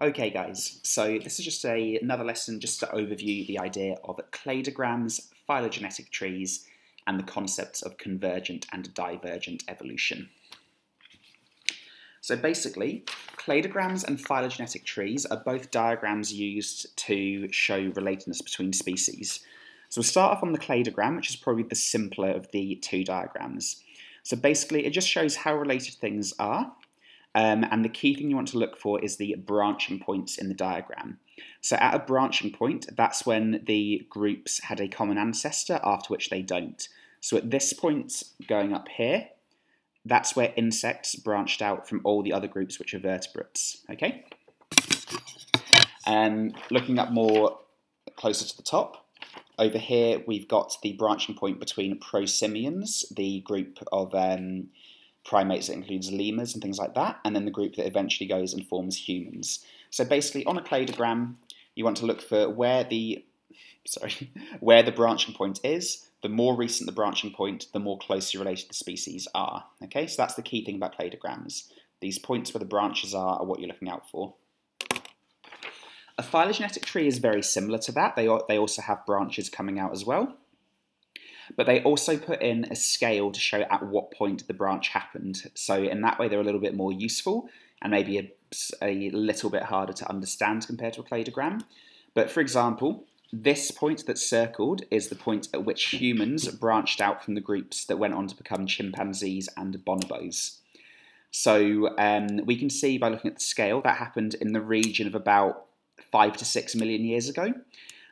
Okay guys, so this is just a, another lesson just to overview the idea of cladograms, phylogenetic trees, and the concepts of convergent and divergent evolution. So basically, cladograms and phylogenetic trees are both diagrams used to show relatedness between species. So we'll start off on the cladogram, which is probably the simpler of the two diagrams. So basically, it just shows how related things are, um, and the key thing you want to look for is the branching points in the diagram. So at a branching point, that's when the groups had a common ancestor, after which they don't. So at this point, going up here, that's where insects branched out from all the other groups which are vertebrates. Okay. Um, looking up more closer to the top, over here we've got the branching point between prosimians, the group of um, primates that includes lemurs and things like that, and then the group that eventually goes and forms humans. So basically, on a cladogram, you want to look for where the sorry where the branching point is. The more recent the branching point, the more closely related the species are. Okay, so that's the key thing about cladograms. These points where the branches are are what you're looking out for. A phylogenetic tree is very similar to that. They, they also have branches coming out as well. But they also put in a scale to show at what point the branch happened. So in that way, they're a little bit more useful and maybe a, a little bit harder to understand compared to a cladogram. But for example, this point that's circled is the point at which humans branched out from the groups that went on to become chimpanzees and bonobos. So um, we can see by looking at the scale that happened in the region of about five to six million years ago.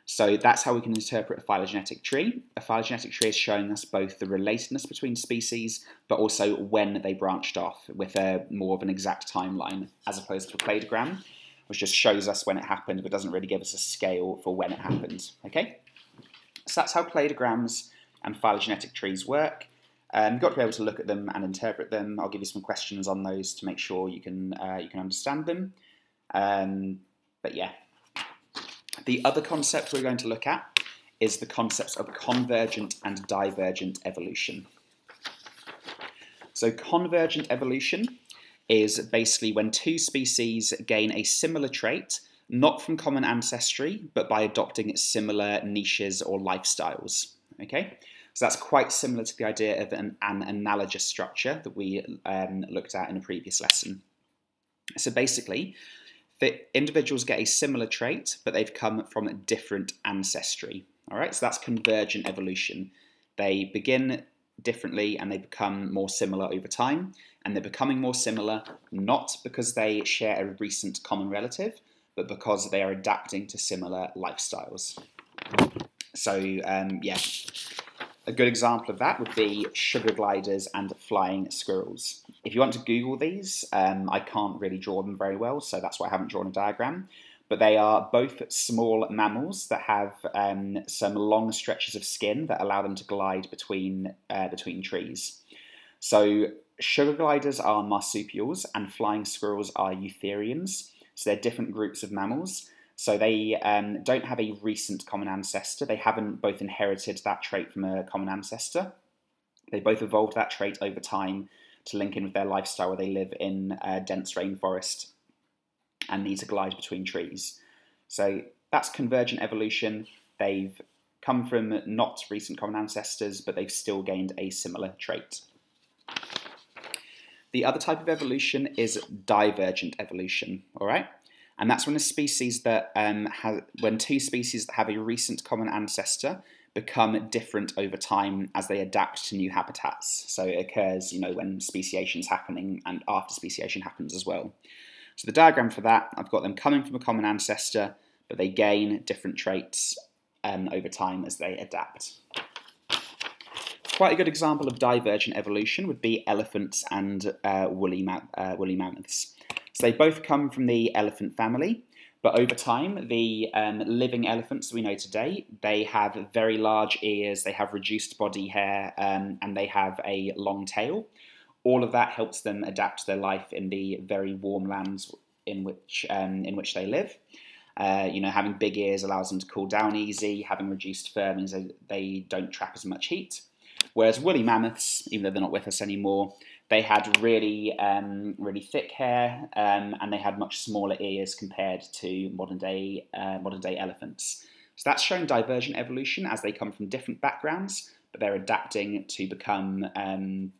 So that's how we can interpret a phylogenetic tree. A phylogenetic tree is showing us both the relatedness between species, but also when they branched off with a more of an exact timeline, as opposed to a cladogram, which just shows us when it happened, but doesn't really give us a scale for when it happened. Okay, so that's how cladograms and phylogenetic trees work. Um, you've got to be able to look at them and interpret them. I'll give you some questions on those to make sure you can uh, you can understand them. Um, but yeah, the other concept we're going to look at is the concepts of convergent and divergent evolution. So convergent evolution is basically when two species gain a similar trait, not from common ancestry, but by adopting similar niches or lifestyles. Okay, so that's quite similar to the idea of an, an analogous structure that we um, looked at in a previous lesson. So basically, that individuals get a similar trait, but they've come from a different ancestry. All right, so that's convergent evolution. They begin differently and they become more similar over time, and they're becoming more similar not because they share a recent common relative, but because they are adapting to similar lifestyles. So, um, yeah, a good example of that would be sugar gliders and flying squirrels. If you want to Google these, um, I can't really draw them very well, so that's why I haven't drawn a diagram. But they are both small mammals that have um, some long stretches of skin that allow them to glide between uh, between trees. So sugar gliders are marsupials and flying squirrels are eutherians. So they're different groups of mammals. So they um, don't have a recent common ancestor. They haven't both inherited that trait from a common ancestor. They both evolved that trait over time to link in with their lifestyle where they live in a dense rainforest and need to glide between trees. So that's convergent evolution. They've come from not recent common ancestors, but they've still gained a similar trait. The other type of evolution is divergent evolution, all right? And that's when a species that um, has when two species that have a recent common ancestor become different over time as they adapt to new habitats. So it occurs, you know, when speciation is happening and after speciation happens as well. So the diagram for that, I've got them coming from a common ancestor, but they gain different traits um, over time as they adapt. Quite a good example of divergent evolution would be elephants and uh, woolly, uh, woolly mammoths. So they both come from the elephant family, but over time, the um, living elephants we know today, they have very large ears, they have reduced body hair, um, and they have a long tail. All of that helps them adapt their life in the very warm lands in which um, in which they live. Uh, you know, having big ears allows them to cool down easy. Having reduced fur means they don't trap as much heat. Whereas woolly mammoths, even though they're not with us anymore, they had really, um, really thick hair, um, and they had much smaller ears compared to modern day, uh, modern day elephants. So that's shown divergent evolution as they come from different backgrounds, but they're adapting to become um,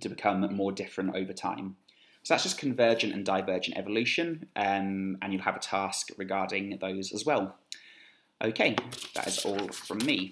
to become more different over time. So that's just convergent and divergent evolution, um, and you'll have a task regarding those as well. Okay, that is all from me.